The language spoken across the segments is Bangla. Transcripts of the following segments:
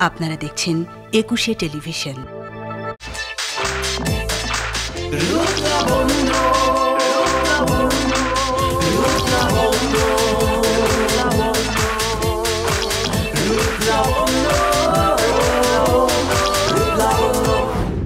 আপনারা দেখছেন Ekushey television.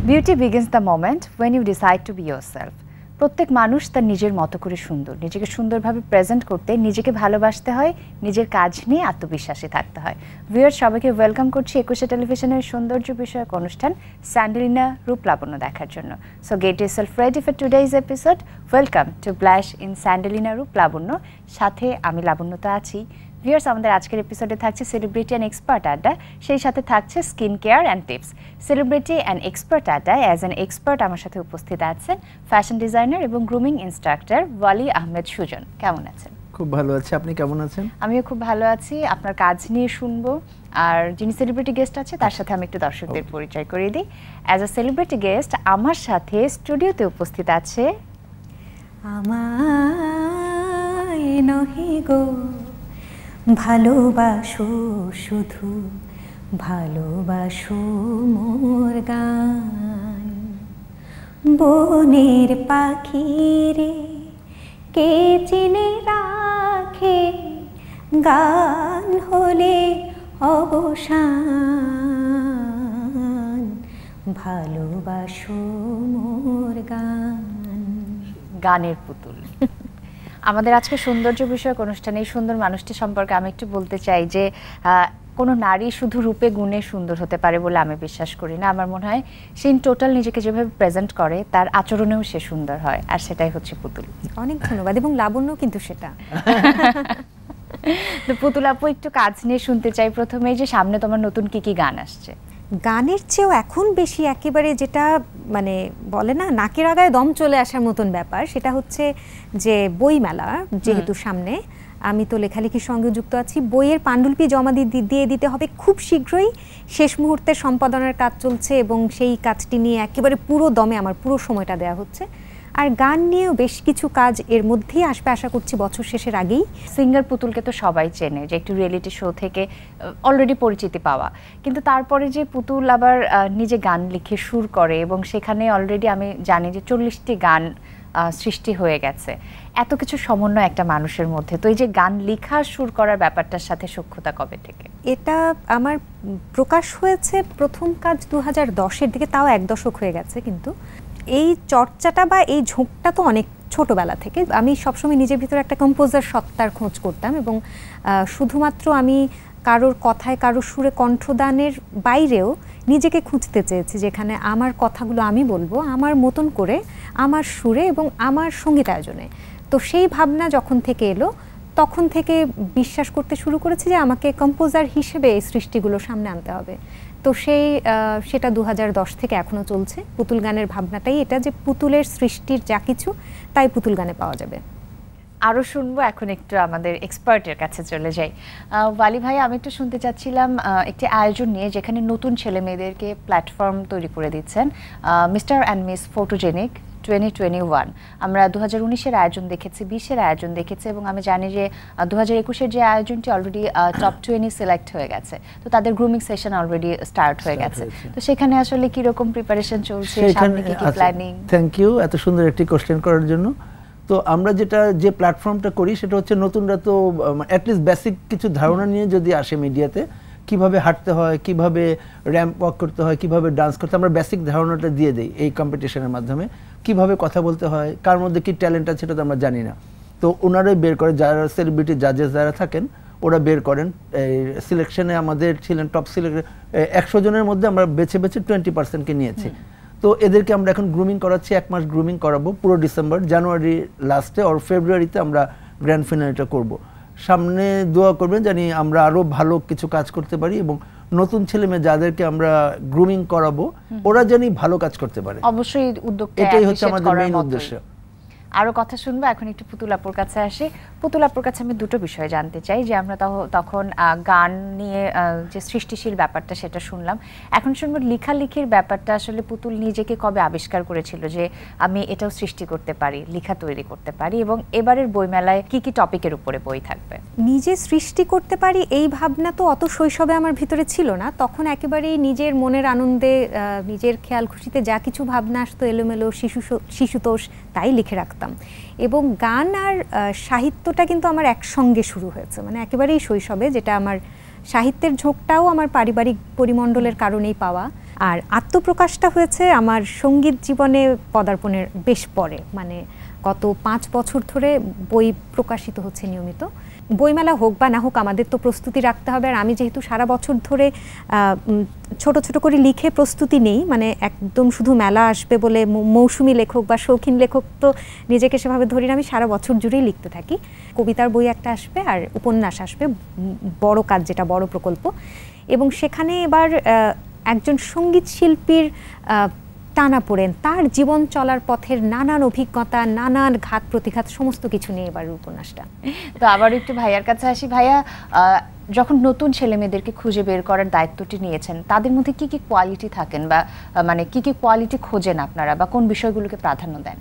Beauty begins the moment when you decide to be yourself প্রত্যেক মানুষ তার নিজের মতো করে সুন্দর। নিজেকে সুন্দরভাবে প্রেজেন্ট করতে, নিজেকে ভালোবাসতে হয়, নিজের কাজ নিয়ে আত্মবিশ্বাসী থাকতে হয়। ভিউয়ার সবাইকে ওয়েলকাম করছি একুশে টেলিভিশনের সৌন্দর্য বিষয়ক অনুষ্ঠান স্যান্ডেলিনা রূপ লাবণ্য দেখার জন্য। So get yourself ready for today's episode welcome to blush in Sandalina Roop Labonno সাথে আমি লাবণ্যতা আছি। ভিউয়ার্স আমাদের আজকের এপিসোডে থাকছে সেলিব্রিটি অ্যান্ড এক্সপার্ট আড্ডা। সেই সাথে থাকছে skin care and tips celebrity and expert আড্ডায় অ্যাজ অ্যান এক্সপার্ট আমার সাথে উপস্থিত আছেন ফ্যাশন ডিজাইনার এবং গ্রুমিং ইনস্ট্রাক্টর ওয়ালি আহমেদ সুজন। কেমন আছেন? খুব ভালো আছি। আপনি কেমন আছেন? আমিও খুব ভালো আছি। আপনার কাজ নিয়ে শুনব। আর যিনি সেলিব্রিটি গেস্ট আছে তার সাথে আমি একটু দর্শকদের পরিচয় করিয়ে দিই। অ্যাজ আ সেলিব্রিটি গেস্ট আমার সাথে স্টুডিওতে উপস্থিত আছে আমায় নহে গো। ভালোবাসো শুধু, ভালোবাসো মোর গান। বনের পাখি রে কে চিনে রাখে গান হলে অবসান? ভালোবাসো মোর গান। গানের পুতুল। আমাদের আজকে সৌন্দর্য বিষয়ক অনুষ্ঠানে এই সুন্দর মানুষটি সম্পর্কে আমি একটু বলতে চাই যে আহ, কোনো নারী শুধু রূপে গুণে সুন্দর হতে পারে বলে আমি বিশ্বাস করি না। আমার মনে হয় সে ইন টোটাল নিজেকে যেভাবে প্রেজেন্ট করে তার আচরণেও সে সুন্দর হয়। আর সেটাই হচ্ছে পুতুল। অনেক ধন্যবাদ এবং লাবণ্য কিন্তু সেটা। তো পুতুল আপু একটু কাজ নিয়ে শুনতে চাই। প্রথমেই যে সামনে তোমার নতুন কি কি গান আসছে? গানের চেয়েও এখন বেশি একেবারে যেটা মানে বলে না নাকের আগায় দম চলে আসার মতন ব্যাপার সেটা হচ্ছে যে বইমেলা যেহেতু সামনে। আমি তো লেখালেখির সঙ্গে যুক্ত আছি। বইয়ের পাণ্ডুলিপি জমা দিয়ে দিতে হবে খুব শীঘ্রই। শেষ মুহূর্তে সম্পাদনার কাজ চলছে এবং সেই কাজটি নিয়ে একেবারে পুরো দমে আমার পুরো সময়টা দেওয়া হচ্ছে। আর গান নিয়েও বেশ কিছু কাজ এর মধ্যেই আসবে আশা করছি বছর শেষের আগেই। সিঙ্গার পুতুলকে তো সবাই চেনে যে একটু রিয়েলিটি শো থেকে অলরেডি পরিচিতি পাওয়া। কিন্তু তারপরে যে পুতুল আবার নিজে গান লিখে সুর করে এবং সেখানে অলরেডি আমি জানি যে চল্লিশটি গান সৃষ্টি হয়ে গেছে। এত কিছু সমন্বয় একটা মানুষের মধ্যে। তো এই যে গান লেখা সুর করার ব্যাপারটার সাথে সক্ষতা কবে থেকে? এটা আমার প্রকাশ হয়েছে প্রথম কাজ দু হাজার দশের দিকে তাও এক দশক হয়ে গেছে কিন্তু। এই চর্চাটা বা এই ঝোঁকটা তো অনেক ছোটবেলা থেকে। আমি সবসময় নিজের ভিতরে একটা কম্পোজার সত্তার খোঁজ করতাম এবং শুধুমাত্র আমি কারোর কথায়, কারোর সুরে কণ্ঠদানের বাইরেও নিজেকে খুঁজতে চেয়েছি, যেখানে আমার কথাগুলো আমি বলব, আমার মতন করে, আমার সুরে এবং আমার সংগীত আয়োজনে। তো সেই ভাবনা যখন থেকে এলো, তখন থেকে বিশ্বাস করতে শুরু করেছি যে আমাকে কম্পোজার হিসেবে এই সৃষ্টিগুলো সামনে আনতে হবে। তো সেই সেটা দু হাজার দশ থেকে এখনও চলছে। পুতুল গানের ভাবনাটাই এটা যে পুতুলের সৃষ্টির যা কিছু, তাই পুতুল গানে পাওয়া যাবে। আরও শুনব, এখন একটু আমাদের এক্সপার্টের কাছে চলে যাই। ওয়ালি ভাই, আমি একটু শুনতে চাচ্ছিলাম একটি আয়োজন নিয়ে যেখানে নতুন ছেলে মেয়েদেরকে প্ল্যাটফর্ম তৈরি করে দিচ্ছেন mister and miss photogenic. Twenty twenty one আমরা দু হাজার উনিশের আয়োজন দেখেছি বিশের আয়োজন দেখেছি এবং আমি জানি যে দু হাজার একুশের যে আয়োজনটি অলরেডি টপ টোয়েন্টি সিলেক্ট হয়ে গেছে। তো তাদের গ্রুমিং সেশন অলরেডি স্টার্ট হয়ে গেছে। তো সেখানে আসলে কীরকম প্রিপারেশন চলছে সামনে কি কি প্ল্যানিং থ্যাংক ইউ এত সুন্দর একটি কোশ্চেন করার জন্য। তো আমরা যেটা যে প্ল্যাটফর্মটা করি সেটা হচ্ছে নতুনরা তো অ্যাটলিস্ট বেসিক কিছু ধারণা নিয়ে যদি আসে মিডিয়াতে কীভাবে হাঁটতে হয় কীভাবে র্যাম্প ওয়াক করতে হয় কীভাবে ডান্স করতে আমরা বেসিক ধারণাটা দিয়ে দিই এই কম্পিটিশনের মাধ্যমে। কীভাবে কথা বলতে হয় কার মধ্যে কি ট্যালেন্ট আছে সেটা তো আমরা জানি না। তো ওনারাই বের করে যারা সেলিব্রিটি জাজেস যারা থাকেন ওরা বের করেন। এই সিলেকশনে আমাদের ছিলেন টপ সিলেক্ট একশো জনের মধ্যে আমরা বেছে বেছে টোয়েন্টি পার্সেন্টকে নিয়েছি। তো এদেরকে আমরা এখন গ্রুমিং করাচ্ছি এক মাস গ্রুমিং করাবো পুরো ডিসেম্বর জানুয়ারি লাস্টে আর ফেব্রুয়ারিতে আমরা গ্র্যান্ড ফিনালটা করব। সামনে দোয়া করবেন জানি আমরা আরও ভালো কিছু কাজ করতে পারি এবং নতুন ছেলে মেয়ে যাদেরকে আমরা গ্রুমিং করাবো ওরা জানি ভালো কাজ করতে পারে। অবশ্যই উদ্যোগ এটাই হচ্ছে আমাদের মেইন উদ্দেশ্য। আরও কথা শুনব। এখন একটু পুতুল আপুর কাছে আসি। পুতুল আপুর কাছে আমি দুটো বিষয় জানতে চাই, যে আমরা তখ- তখন গান নিয়ে যে সৃষ্টিশীল ব্যাপারটা সেটা শুনলাম। এখন শুনব লেখালেখির ব্যাপারটা আসলে পুতুল নিজেকে কবে আবিষ্কার করেছিল, যে আমি এটাও সৃষ্টি করতে পারি, লেখা তৈরি করতে পারি, এবং এবারের বইমেলায় কি কি টপিকের উপরে বই থাকবে? নিজে সৃষ্টি করতে পারি এই ভাবনা তো অত শৈশবে আমার ভিতরে ছিল না। তখন একেবারেই নিজের মনের আনন্দে নিজের খেয়াল খুশিতে যা কিছু ভাবনা আসতো, এলোমেলো, শিশু শিশুতোষ তাই লিখে রাখতাম। এবং গান আর সাহিত্যটা কিন্তু আমার একসঙ্গে শুরু হয়েছে। মানে একেবারেই শৈশবে যেটা আমার সাহিত্যের ঝোঁকটাও আমার পারিবারিক পরিমণ্ডলের কারণেই পাওয়া। আর আত্মপ্রকাশটা হয়েছে আমার সংগীত জীবনে পদার্পণের বেশ পরে। মানে গত পাঁচ বছর ধরে বই প্রকাশিত হচ্ছে নিয়মিত। বইমেলা হোক বা না হোক, আমাদের তো প্রস্তুতি রাখতে হবে। আর আমি যেহেতু সারা বছর ধরে ছোট ছোট করে লিখে প্রস্তুতি নেই মানে একদম শুধু মেলা আসবে বলে মৌসুমী লেখক বা শৌখিন লেখক তো নিজেকে সেভাবে ধরি না। আমি সারা বছর জুড়েই লিখতে থাকি। কবিতার বই একটা আসবে আর উপন্যাস আসবে, বড় কাজ যেটা, বড় প্রকল্প। এবং সেখানে এবার একজন সংগীত শিল্পীর টানা পড়েন। তার জীবন চলার পথের নানান অভিজ্ঞতা নানান ঘাত প্রতিঘাত সমস্ত কিছু নিয়ে এবার উপন্যাসটা তো আবার একটু ভাইয়ার কাছে আসি। ভাইয়া যখন নতুন ছেলে মেয়েদেরকে খুঁজে বের করার দায়িত্বটি নিয়েছেন তাদের মধ্যে কি কি কোয়ালিটি থাকেন বা মানে কি কি কোয়ালিটি খোঁজেন আপনারা বা কোন বিষয়গুলোকে প্রাধান্য দেন?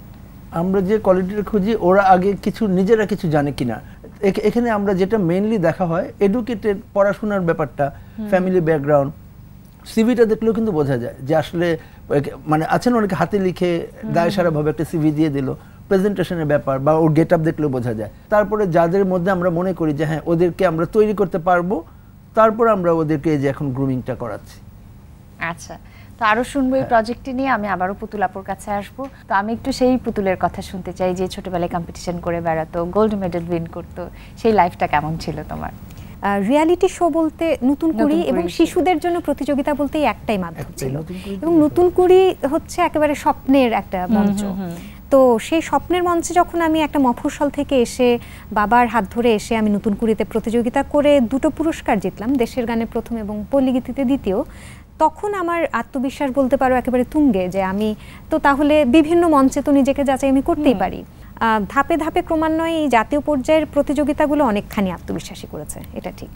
আমরা যে কোয়ালিটিটা খুঁজি ওরা আগে কিছু নিজেরা কিছু জানে কিনা। এখানে আমরা যেটা মেইনলি দেখা হয় এডুকেটেড পড়াশোনার ব্যাপারটা ফ্যামিলি ব্যাকগ্রাউন্ড সিভিটা দেখলেও কিন্তু বোঝা যায় যে আসলে মানে আছেন অনেকে হাতে লিখে দায় সারাভাবে একটা সিভি দিয়ে দিল প্রেজেন্টেশনের ব্যাপার বা ওর গেট আপ দেখলেও বোঝা যায়। তারপরে যাদের মধ্যে আমরা মনে করি যে হ্যাঁ ওদেরকে আমরা তৈরি করতে পারব তারপর আমরা ওদেরকে যে এখন গ্রুমিংটা করাচ্ছি। আচ্ছা তো আরও শুনব এই প্রজেক্টটি নিয়ে আমি আবারও পুতুল আপুর কাছে আসব। তো আমি একটু সেই পুতুলের কথা শুনতে চাই যে ছোটবেলায় কম্পিটিশন করে বেড়াতো গোল্ড মেডেল উইন করতো সেই লাইফটা কেমন ছিল তোমার? রিয়ালিটি শো বলতে নতুন কুড়ি এবং শিশুদের জন্য প্রতিযোগিতা বলতে একটাই মাধ্যম ছিল। এবং নতুন কুড়ি হচ্ছে একেবারে স্বপ্নের একটা মঞ্চ। তো সেই স্বপ্নের মঞ্চে যখন আমি একটা মফস্বল থেকে এসে বাবার হাত ধরে এসে আমি নতুন কুড়িতে প্রতিযোগিতা করে দুটো পুরস্কার জিতলাম দেশের গানে প্রথম এবং পল্লীগীতিতে দ্বিতীয় তখন আমার আত্মবিশ্বাস বলতে পারো একেবারে তুঙ্গে যে আমি তো তাহলে বিভিন্ন মঞ্চে তো নিজেকে যাচাই আমি করতেই পারি। ধাপে ধাপে ক্রমান্বয়ে এই জাতীয় পর্যায়ের প্রতিযোগিতাগুলো অনেকখানি আত্মবিশ্বাসী করেছে এটা ঠিক।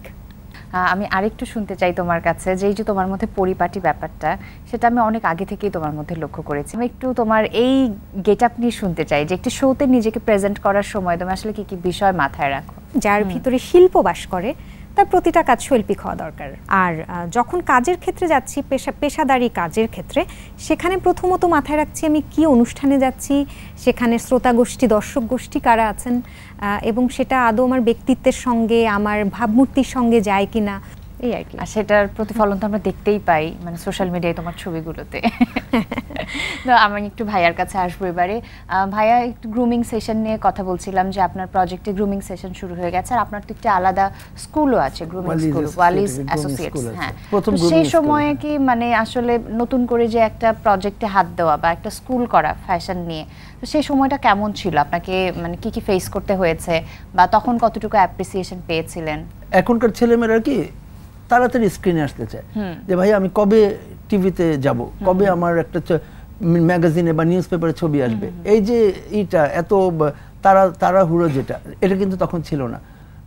আমি আরেকটু শুনতে চাই তোমার কাছে যে এই যে তোমার মধ্যে পরিপাটি ব্যাপারটা সেটা আমি অনেক আগে থেকেই তোমার মধ্যে লক্ষ্য করেছি। আমি একটু তোমার এই গেট আপ নিয়ে শুনতে চাই যে একটি শোতে নিজেকে প্রেজেন্ট করার সময় তুমি আসলে কি কি বিষয় মাথায় রাখো? যার ভিতরে শিল্প বাস করে তার প্রতিটা কাজ শৈল্পিক হওয়া দরকার। আর যখন কাজের ক্ষেত্রে যাচ্ছি, পেশা, পেশাদারি কাজের ক্ষেত্রে, সেখানে প্রথমত মাথায় রাখছি আমি কি অনুষ্ঠানে যাচ্ছি, সেখানে শ্রোতা গোষ্ঠী, দর্শক গোষ্ঠী কারা আছেন এবং সেটা আদৌ আমার ব্যক্তিত্বের সঙ্গে, আমার ভাবমূর্তির সঙ্গে যায় কিনা। এই আর কি। আর সেটার প্রতিফলন তো আমরা দেখতেই পাই মানে সোশ্যাল মিডিয়ায় তোমার ছবিগুলোতে। তো আমি একটু ভাইয়ার কাছে আসব এবারে। ভাইয়া একটু গ্রুমিং সেশন নিয়ে কথা বলছিলাম যে আপনার প্রজেক্টে গ্রুমিং সেশন শুরু হয়ে গেছে আর আপনার তো একটা আলাদা স্কুলও আছে গ্রুমিং স্কুল grooming অ্যাসোসিয়েটস হ্যাঁ। সেই সময়ে। কি মানে আসলে নতুন করে যে একটা প্রজেক্টে হাত দেওয়া বা একটা স্কুল করা ফ্যাশন নিয়ে তো সেই সময়টা কেমন ছিল? আপনাকে মানে কি কি ফেস করতে হয়েছে বা তখন কতটুকু অ্যাপ্রিসিয়েশন পেয়েছিলেন? এখনকার ছেলেমেয়েরা কি তাড়াতাড়ি স্ক্রিনে আসতে চায়। যে ভাই আমি কবে টিভিতে যাব? কবে আমার একটা ম্যাগাজিনে বা নিউজ পেপারে ছবি আসবে? এই যে ইটা এত ব- তারা তাড়াহুড়ো যেটা এটা কিন্তু তখন ছিল না।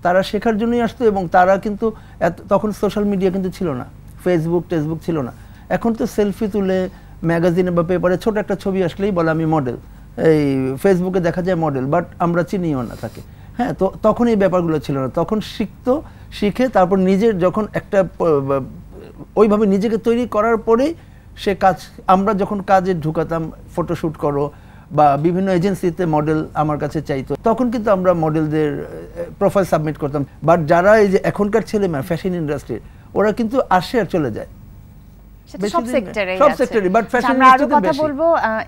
তারা শেখার জন্যই আসতো এবং তারা কিন্তু তখন সোশ্যাল মিডিয়া কিন্তু ছিল না। ফেসবুক টেসবুক ছিল না। এখন তো সেলফি তুলে ম্যাগাজিনে বা পেপারে ছোট একটা ছবি আসলেই বলে আমি মডেল এই ফেসবুকে দেখা যায় মডেল বাট আমরা চিনিও না তাকে। হ্যাঁ তো তখন এই ব্যাপারগুলো ছিল না। তখন শিখতো, শিখে তারপর নিজের যখন একটা ওইভাবে নিজেকে তৈরি করার পরেই সে কাজ, আমরা যখন কাজে ঢুকাতাম ফটোশ্যুট করো বা বিভিন্ন এজেন্সিতে মডেল আমার কাছে চাইতো, তখন কিন্তু আমরা মডেলদের প্রোফাইল সাবমিট করতাম। বাট যারা এই যে এখনকার ছেলে মেয়ে ফ্যাশন ইন্ডাস্ট্রির ওরা কিন্তু আসে আর চলে যায়। সব দিন না। সেক্টরে সব sector-এ, but আমরা আরও কথা বলব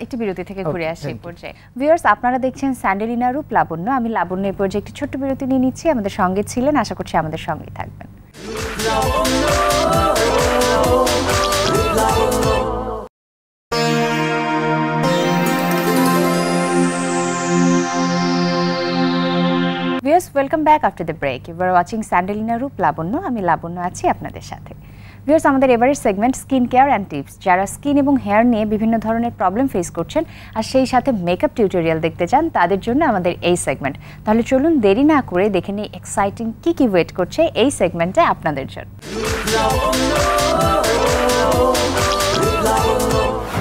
একটু বিরতি থেকে ঘুরে আসি এই thank you. পর্যায়ে ভিউয়ার্স আপনারা দেখছেন স্যান্ডেলিনা রূপ লাবণ্য আমি লাবণ্য এই পর্যায়ে একটি ছোট্ট বিরতি নিয়ে নিচ্ছি। আমাদের সঙ্গে ছিলেন আশা করছি আমাদের সঙ্গেই থাকবেন। Viewers welcome back after the break watching Sandalina Roop Labonno আমি লাবণ্য আছি আপনাদের সাথে। ভিউয়ার্স আমাদের এবারের segment skin care and tips যারা স্কিন এবং হেয়ার নিয়ে বিভিন্ন ধরনের প্রবলেম ফেস করছেন আর সেই সাথে মেকআপ টিউটোরিয়াল দেখতে চান, তাদের জন্য আমাদের এই সেগমেন্ট তাহলে চলুন দেরি না করে দেখে নিই এক্সাইটিং কী কী ওয়েট করছে এই সেগমেন্টে আপনাদের জন্য।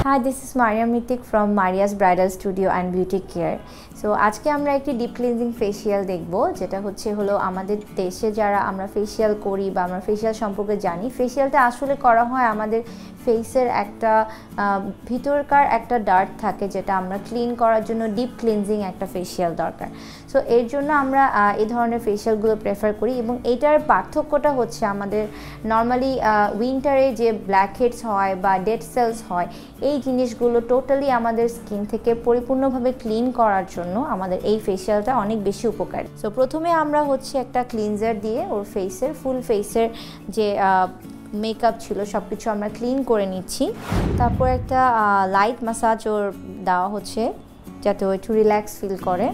Hi, this is Maria Mitik from Maria's Bridal Studio and Beauty Care. So আজকে আমরা একটি ডিপ ক্লিনজিং ফেসিয়াল দেখব যেটা হচ্ছে হলো আমাদের দেশে যারা আমরা ফেসিয়াল করি বা আমরা ফেসিয়াল সম্পর্কে জানি ফেসিয়ালটা আসলে করা হয় আমাদের ফেসের একটা ভিতরকার একটা ডার্ট থাকে যেটা আমরা ক্লিন করার জন্য ডিপ ক্লিনজিং একটা ফেসিয়াল দরকার সো এর জন্য আমরা এই ধরনের ফেসিয়ালগুলো প্রেফার করি এবং এটার পার্থক্যটা হচ্ছে আমাদের নর্মালি উইন্টারে যে ব্ল্যাক হেডস হয় বা ডেড সেলস হয়, এই জিনিসগুলো টোটালি আমাদের স্কিন থেকে পরিপূর্ণভাবে ক্লিন করার জন্য আমাদের এই ফেশিয়ালটা অনেক বেশি উপকারী। সো প্রথমে আমরা হচ্ছে একটা ক্লিনজার দিয়ে ওর ফেসের ফুল ফেসের যে মেকআপ ছিল সব কিছু আমরা ক্লিন করে নিচ্ছি। তারপর একটা লাইট মাসাজ ওর দেওয়া হচ্ছে যাতে ও একটু রিল্যাক্স ফিল করে।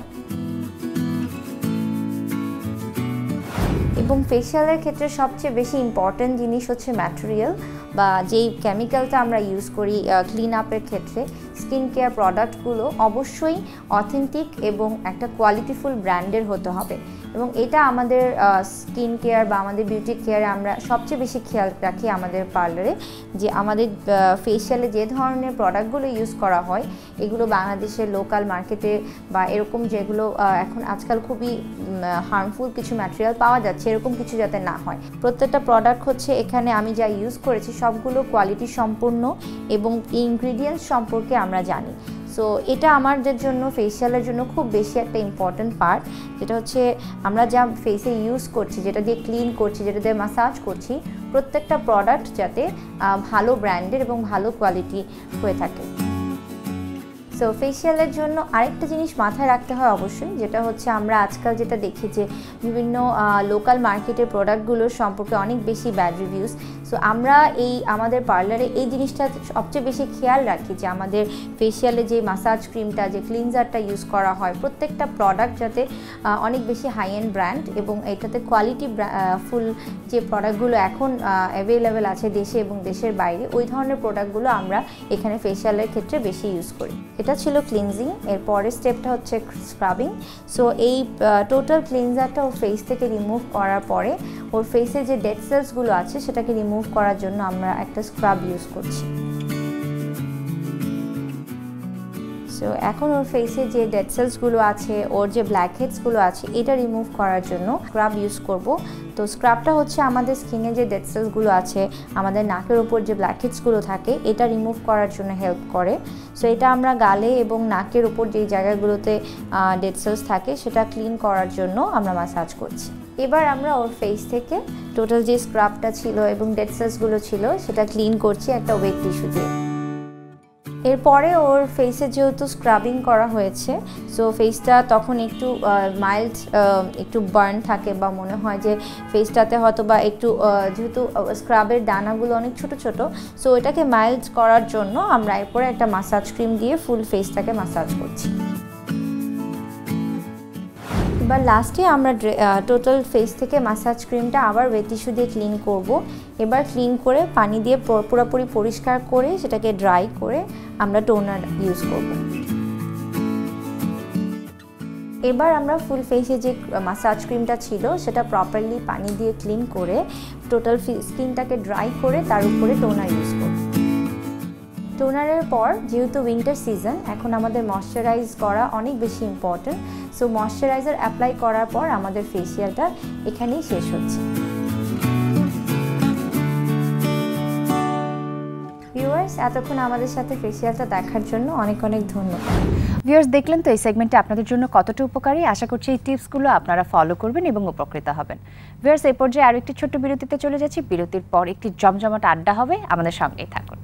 এবং ফেশিয়ালের ক্ষেত্রে সবচেয়ে বেশি ইম্পর্ট্যান্ট জিনিস হচ্ছে ম্যাটেরিয়াল বা যেই কেমিক্যালটা আমরা ইউজ করি ক্লিন আপের ক্ষেত্রে। স্কিন কেয়ার প্রোডাক্টগুলো অবশ্যই অথেন্টিক এবং একটা কোয়ালিটিফুল ব্র্যান্ডের হতে হবে। এবং এটা আমাদের স্কিন কেয়ার বা আমাদের বিউটি কেয়ারে আমরা সবচেয়ে বেশি খেয়াল রাখি আমাদের পার্লারে যে আমাদের ফেশিয়ালে যে ধরনের প্রোডাক্টগুলো ইউজ করা হয়, এগুলো বাংলাদেশের লোকাল মার্কেটে বা এরকম যেগুলো এখন আজকাল খুবই হার্মফুল কিছু ম্যাটেরিয়াল পাওয়া যাচ্ছে, এরকম কিছু যাতে না হয়। প্রত্যেকটা প্রোডাক্ট হচ্ছে এখানে আমি যা ইউজ করেছি সবগুলো কোয়ালিটি সম্পূর্ণ এবং ইনগ্রিডিয়েন্টস সম্পর্কে আমরা জানি। সো এটা আমাদের জন্য ফেসিয়ালের জন্য খুব বেশি একটা ইম্পর্ট্যান্ট পার্ট যেটা হচ্ছে আমরা যা ফেসে ইউজ করছি, যেটা দিয়ে ক্লিন করছি, যেটা দিয়ে মাসাজ করছি, প্রত্যেকটা প্রোডাক্ট যাতে ভালো ব্র্যান্ডের এবং ভালো কোয়ালিটি হয়ে থাকে। সো ফেসিয়ালের জন্য আরেকটা জিনিস মাথায় রাখতে হয় অবশ্যই, যেটা হচ্ছে আমরা আজকাল যেটা দেখি যে বিভিন্ন লোকাল মার্কেটের প্রোডাক্টগুলোর সম্পর্কে অনেক বেশি ব্যাড রিভিউস সো আমরা এই আমাদের পার্লারে এই জিনিসটা সবচেয়ে বেশি খেয়াল রাখি যে আমাদের ফেসিয়ালে যে মাসাজ ক্রিমটা যে ক্লিনজারটা ইউজ করা হয়, প্রত্যেকটা প্রোডাক্ট যাতে অনেক বেশি হাই এন্ড ব্র্যান্ড এবং এটাতে কোয়ালিটি ফুল যে প্রোডাক্টগুলো এখন অ্যাভেলেবেল আছে দেশে এবং দেশের বাইরে, ওই ধরনের প্রোডাক্টগুলো আমরা এখানে ফেসিয়ালের ক্ষেত্রে বেশি ইউজ করি। এটা ছিল ক্লিনজিং এর পরের স্টেপটা হচ্ছে স্ক্রাবিং সো এই টোটাল ক্লিনজারটা ওর ফেস থেকে রিমুভ করার পরে, ওর ফেসে যে ডেড সেলসগুলো আছে, সেটাকে রিমুভ করার জন্য আমরা একটা স্ক্রাব ইউজ করছি। সো এখন ওর ফেসে যে ডেড সেলসগুলো আছে, ওর যে ব্ল্যাক হেডসগুলো আছে, এটা রিমুভ করার জন্য স্ক্রাব ইউজ করব। তো স্ক্রাবটা হচ্ছে আমাদের স্কিনে যে ডেড সেলসগুলো আছে, আমাদের নাকের ওপর যে ব্ল্যাক হেডসগুলো থাকে, এটা রিমুভ করার জন্য হেল্প করে। সো এটা আমরা গালে এবং নাকের ওপর যেই জায়গাগুলোতে ডেড সেলস থাকে, সেটা ক্লিন করার জন্য আমরা মাসাজ করছি। এবার আমরা ওর ফেস থেকে টোটাল যে স্ক্রাবটা ছিল এবং ডেড সেলসগুলো ছিল, সেটা ক্লিন করছি একটা ওয়েট টিস্যু দিয়ে। এরপরে ওর ফেসে যেহেতু স্ক্রাবিং করা হয়েছে সো ফেসটা তখন একটু মাইল্ড একটু বার্ন থাকে বা মনে হয় যে ফেসটাতে হয়তো বা একটু যেহেতু স্ক্রাবের দানাগুলো অনেক ছোট ছোট সো এটাকে মাইল্ড করার জন্য আমরা এরপরে একটা মাসাজ ক্রিম দিয়ে ফুল ফেসটাকে মাসাজ করছি। এবার লাস্টে আমরা টোটাল ফেস থেকে মাসাজ ক্রিমটা আবার ওয়েট টিস্যু দিয়ে ক্লিন করব। এবার ক্লিন করে পানি দিয়ে পুরোপুরি পরিষ্কার করে সেটাকে ড্রাই করে আমরা টোনার ইউজ করব। এবার আমরা ফুল ফেসে যে মাসাজ ক্রিমটা ছিল সেটা প্রপারলি পানি দিয়ে ক্লিন করে টোটাল স্কিনটাকে ড্রাই করে তার উপরে টোনার ইউজ করব। টোনারের পর, যেহেতু উইন্টার সিজন এখন আমাদের ময়শ্চারাইজ করা অনেক বেশি ইম্পর্ট্যান্ট সো ময়শ্চারাইজার অ্যাপ্লাই করার পর আমাদের ফেসিয়ালটা এখানেই শেষ হচ্ছে। ভিউয়ার্স এতক্ষণ আমাদের সাথে ফেসিয়ালটা দেখার জন্য অনেক অনেক ধন্যবাদ। ভিউয়ার্স দেখলেন তো এই সেগমেন্টে আপনাদের জন্য কতটা উপকারী? আশা করছি এই টিপসগুলো আপনারা ফলো করবেন এবং উপকৃত হবেন। ভিউয়ার্স এই পর্যায়ে আরও একটি ছোট্ট বিরতিতে চলে যাচ্ছি। বিরতির পর একটি জমজমাট আড্ডা হবে। আমাদের সঙ্গেই থাকুন।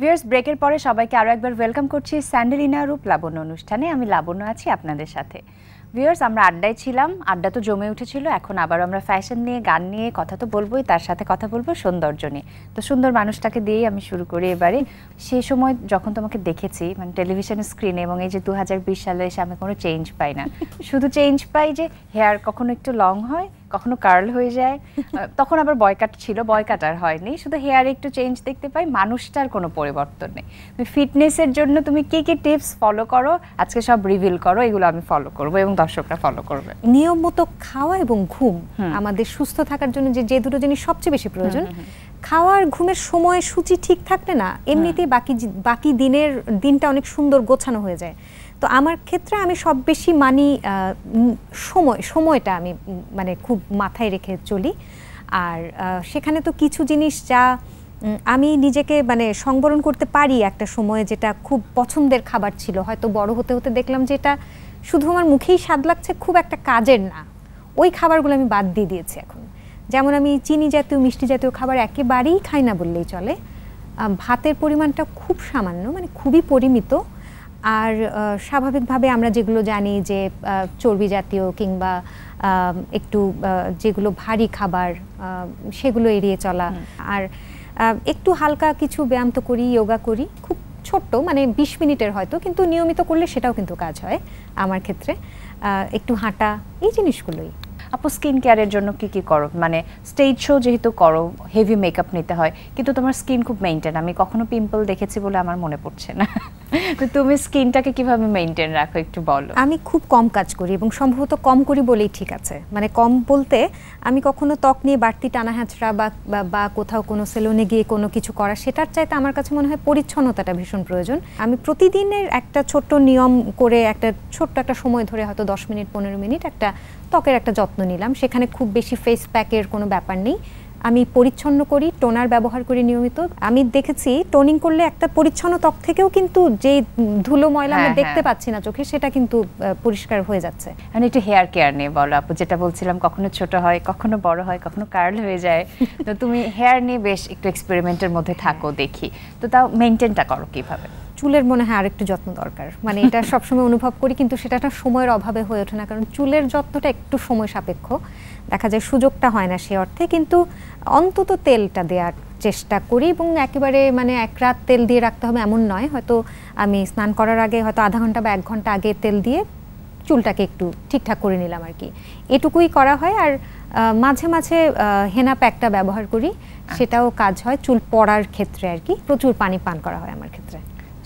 ভিউয়ার্স ব্রেকের পরে সবাইকে আরও একবার ওয়েলকাম করছি স্যান্ডেলিনা রূপ লাবণ্য অনুষ্ঠানে। আমি লাবণ্য আছি আপনাদের সাথে। ভিউয়ার্স আমরা আড্ডায় ছিলাম আড্ডা তো জমে উঠেছিল এখন আবার আমরা ফ্যাশন নিয়ে গান নিয়ে কথা তো বলবোই তার সাথে কথা বলব সৌন্দর্য নিয়ে। তো সুন্দর মানুষটাকে দিয়েই আমি শুরু করি এবারে। সেই সময় যখন তোমাকে দেখেছি মানে টেলিভিশন স্ক্রিনে এবং এই যে দু হাজার বিশ সালে এসে আমি কোনো চেঞ্জ পাই না। শুধু চেঞ্জ পাই যে হেয়ার কখনো একটু লং হয় কখনো কার্ল হয়ে যায়। তখন আবার বয় কাট ছিল বয় কাট আর হয়নি। শুধু হেয়ারে একটু চেঞ্জ দেখতে পাই মানুষটার কোনো পরিবর্তন নেই। ফিটনেসের জন্য তুমি কি কি টিপস ফলো করো? আজকে সব রিভিল করো এগুলো আমি ফলো করব এবং দর্শকরা ফলো করবে। নিয়ম মতো খাওয়া এবং ঘুম আমাদের সুস্থ থাকার জন্য যে যে দুটো জিনিস সবচেয়ে বেশি প্রয়োজন খাওয়ার ঘুমের সময় সূচি ঠিক থাকলে না এমনিতেই বাকি বাকি দিনের দিনটা অনেক সুন্দর গোছানো হয়ে যায়। তো আমার ক্ষেত্রে আমি সব বেশি মানি সময়, সময়টা আমি মানে খুব মাথায় রেখে চলি। আর সেখানে তো কিছু জিনিস যা আমি নিজেকে মানে সংবরণ করতে পারি একটা সময়ে যেটা খুব পছন্দের খাবার ছিল। হয়তো বড় হতে হতে দেখলাম যে এটা শুধু আমার মুখেই স্বাদ লাগছে, খুব একটা কাজের না। ওই খাবারগুলো আমি বাদ দিয়ে দিয়েছি এখন। যেমন আমি চিনি জাতীয়, মিষ্টি জাতীয় খাবার একেবারেই খাই না বললেই চলে। ভাতের পরিমাণটা খুব সামান্য মানে খুবই পরিমিত। আর স্বাভাবিকভাবে আমরা যেগুলো জানি যে চর্বি জাতীয় কিংবা একটু যেগুলো ভারী খাবার সেগুলো এড়িয়ে চলা। আর একটু হালকা কিছু ব্যায়াম তো করি যোগা করি খুব ছোট্ট মানে বিশ মিনিটের হয়তো কিন্তু নিয়মিত করলে সেটাও কিন্তু কাজ হয় আমার ক্ষেত্রে। একটু হাঁটা এই জিনিসগুলোই। আপু স্কিন কেয়ারের জন্য কি কি করো? মানে স্টেজ শো যেহেতু করো হেভি মেকআপ নিতে হয় কিন্তু তোমার স্কিন খুব মেনটেন আমি কখনো পিম্পল দেখেছি বলে আমার মনে পড়ছে না। তো তুমি স্কিনটাকে কীভাবে মেনটেন রাখো একটু বলো? আমি খুব কম কাজ করি এবং সম্ভবত কম করি বলেই ঠিক আছে। মানে কম বলতে আমি কখনো ত্বক নিয়ে বাড়তি টানা হ্যাঁচড়া বা- বা কোথাও কোনো সেলুনে গিয়ে কোনো কিছু করা, সেটার চাইতে আমার কাছে মনে হয় পরিচ্ছন্নতাটা ভীষণ প্রয়োজন। আমি প্রতিদিনের একটা ছোট্ট নিয়ম করে একটা ছোট্ট একটা সময় ধরে হয়তো দশ মিনিট, পনেরো মিনিট একটা ত্বকের একটা যত্ন নিলাম। সেখানে খুব বেশি ফেস প্যাকের কোনো ব্যাপার নেই। আমি পরিচ্ছন্ন করি টোনার ব্যবহার করি নিয়মিত। আমি দেখেছি টোনিং করলে একটা পরিচ্ছন্ন ত্বক থেকেও কিন্তু যে ধুলো ময়লা আমরা হ্যাঁ, দেখতে হ্যাঁ। পাচ্ছি না চোখে সেটা কিন্তু পরিষ্কার হয়ে যাচ্ছে। মানে একটু হেয়ার কেয়ার নিয়ে বলো আপু যেটা বলছিলাম কখনো ছোট হয় কখনো বড় হয় কখনো কার্ল হয়ে যায়। তো তুমি হেয়ার নিয়ে বেশ একটু এক্সপেরিমেন্টের মধ্যে থাকো দেখি। তো তাও মেনটেনটা করো কীভাবে? চুলের মনে হয় আরেকটু যত্ন দরকার। মানে এটা সবসময় অনুভব করি কিন্তু সেটা একটা সময়ের অভাবে হয়ে ওঠে না কারণ চুলের যত্নটা একটু সময় সাপেক্ষ। দেখা যায় সুযোগটা হয় না সে অর্থে কিন্তু অন্তত তেলটা দেওয়ার চেষ্টা করি এবং একেবারে মানে এক রাত তেল দিয়ে রাখতে হবে এমন নয়। হয়তো আমি স্নান করার আগে হয়তো আধা ঘণ্টা বা এক ঘণ্টা আগে তেল দিয়ে চুলটাকে একটু ঠিকঠাক করে নিলাম আর কি। এটুকুই করা হয় আর মাঝে মাঝে হেনা প্যাকটা ব্যবহার করি। সেটাও কাজ হয় চুল পড়ার ক্ষেত্রে আর কি। প্রচুর পানি পান করা হয় আমার ক্ষেত্রে।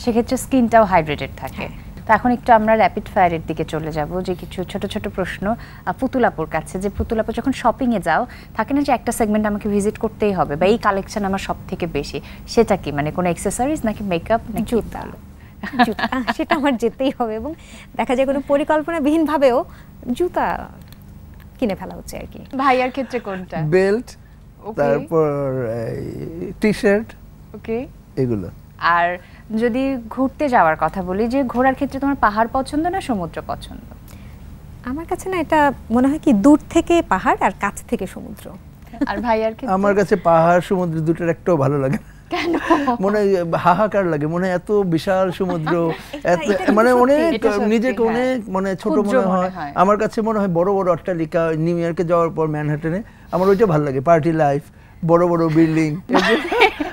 সেক্ষেত্রে স্কিনটাও হাইড্রেটেড থাকে। তো এখন একটু আমরা র্যাপিড ফায়ারের দিকে চলে যাব। যে কিছু ছোট ছোট প্রশ্ন আহ, পুতুলাপুর কাছে যে পুতুলাপু যখন শপিং এ যাও থাকে না যে একটা সেগমেন্ট আমাকে ভিজিট করতেই হবে বা এই কালেকশন আমার সব থেকে বেশি। সেটা কি? মানে কোনো অ্যাক্সেসরিজ নাকি মেকআপ নাকি জুতা। জুতা সেটা আমার যেতেই হবে এবং দেখা যায় কোনো পরিকল্পনাবিহীন ভাবেও জুতা কিনে ফেলা হচ্ছে আর কি। ভাইয়ার ক্ষেত্রে কোনটা? বেল্ট. তারপর টি শার্ট ওকে এগুলো। আর যদি ঘুরতে যাওয়ার কথা বলি যে ঘোরার ক্ষেত্রে তোমার পাহাড় পছন্দ না সমুদ্র পছন্দ? আমার কাছে না এটা মনে হয় কি দূর থেকে পাহাড় আর কাছ থেকে সমুদ্র। আর ভাইয়ার ক্ষেত্রে? আমার কাছে পাহাড় সমুদ্র দুটোর একটাও ভালো লাগে কেন? মনে হয় হাহাকার লাগে মনে হয় এত বিশাল সমুদ্র এত মানে অনেক সত্যি, নিজেকে হ্যাঁ। অনেক মানে ছোট মনে হয়। হয়। আমার কাছে মনে হয় বড় বড় অট্টালিকা নিউ ইয়র্কে যাওয়ার পর ম্যানহাটনে আমার ওইটা ভালো লাগে পার্টি লাইফ বড় বড় বিল্ডিং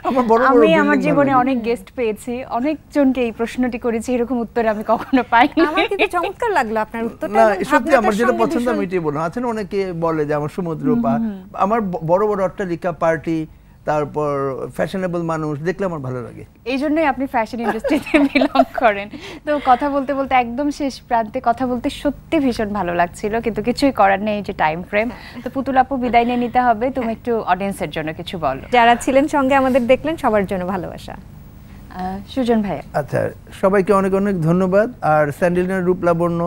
আমি আমার জীবনে অনেক গেস্ট পেয়েছি। অনেকজনকে এই প্রশ্নটি করেছি এরকম উত্তর আমি কখনো পাইনি। আমার কিন্তু চমৎকার লাগল আপনার উত্তরটা সত্যি আমার যেটা পছন্দ আমি এটাই বললাম। আছে না অনেকে বলে যে আমার সমুদ্র পা আমার বড় বড় অট্টালিকা পার্টি তারপর ফ্যাশনেবল মানুষ দেখলে আমার ভালো লাগে। এই জন্যই আপনি ফ্যাশন ইন্ডাস্ট্রিতে বিলং করেন। তো কথা বলতে বলতে একদম শেষ প্রান্তে কথা বলতে সত্যি ভীষণ ভালো লাগছিল কিন্তু কিছুই করার নেই যে টাইম ফ্রেম তো পুতুল আপু বিদায় নিয়ে নিতে হবে তুমি একটু অডিয়েন্সের জন্য কিছু বলো। যারা ছিলেন সঙ্গে আমাদের দেখলেন সবার জন্য ভালোবাসা। সুজন ভাইয়া। আচ্ছা সবাইকে অনেক অনেক ধন্যবাদ। আর স্যান্ডেলিনার রূপ লাবণ্য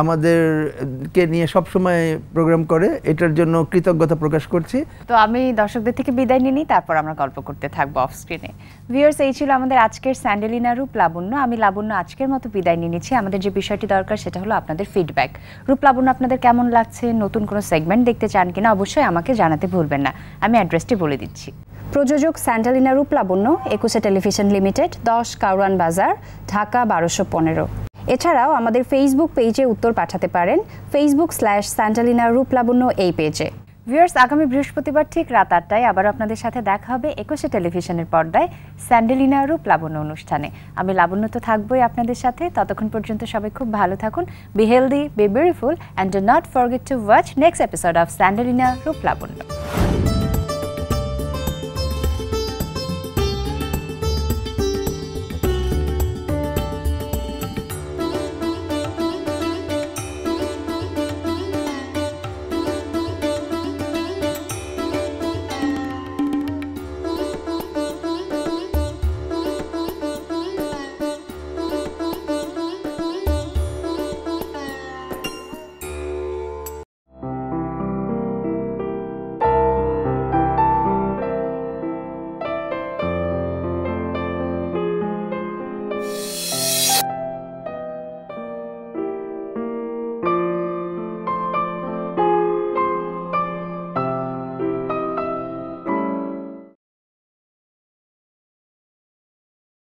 আমাদেরকে নিয়ে সবসময় প্রোগ্রাম করে, এটার জন্য কৃতজ্ঞতা প্রকাশ করছি। তো আমি দর্শকদের থেকে বিদায় নিয়ে নিই, তারপর আমরা গল্প করতে থাকব অফ স্ক্রিনে ভিউয়ার্স এই ছিল আমাদের আজকের স্যান্ডেলিনা রূপ লাবণ্য আমি লাবণ্য আজকের মতো বিদায় নিয়ে নিচ্ছি। আমাদের যে বিষয়টি দরকার, সেটা হলো আপনাদের ফিডব্যাক রূপ লাবণ্য আপনাদের কেমন লাগছে? নতুন কোনো সেগমেন্ট দেখতে চান কিনা, অবশ্যই আমাকে জানাতে ভুলবেন না। আমি অ্যাড্রেসটি বলে দিচ্ছি। প্রযোজক স্যান্ডেলিনা রূপ লাবণ্য একুশে টেলিভিশন লিমিটেড দশ কাউরান বাজার, ঢাকা বারোশো পনেরো। এছাড়াও আমাদের ফেসবুক পেজে উত্তর পাঠাতে পারেন। ফেসবুক স্ল্যাশ স্যান্টালিনা রূপলাবণ্য এই পেজে ভিউয়ার্স আগামী বৃহস্পতিবার ঠিক রাত আটটায় আবার আপনাদের সাথে দেখা হবে একুশে টেলিভিশনের পর্দায় স্যান্ডেলিনা রূপ লাবণ্য অনুষ্ঠানে। আমি লাবণ্য তো থাকবোই আপনাদের সাথে। ততক্ষণ পর্যন্ত সবাই খুব ভালো থাকুন। Be healthy be beautiful and do not forget to watch next episode of Sandalina Roop Labonno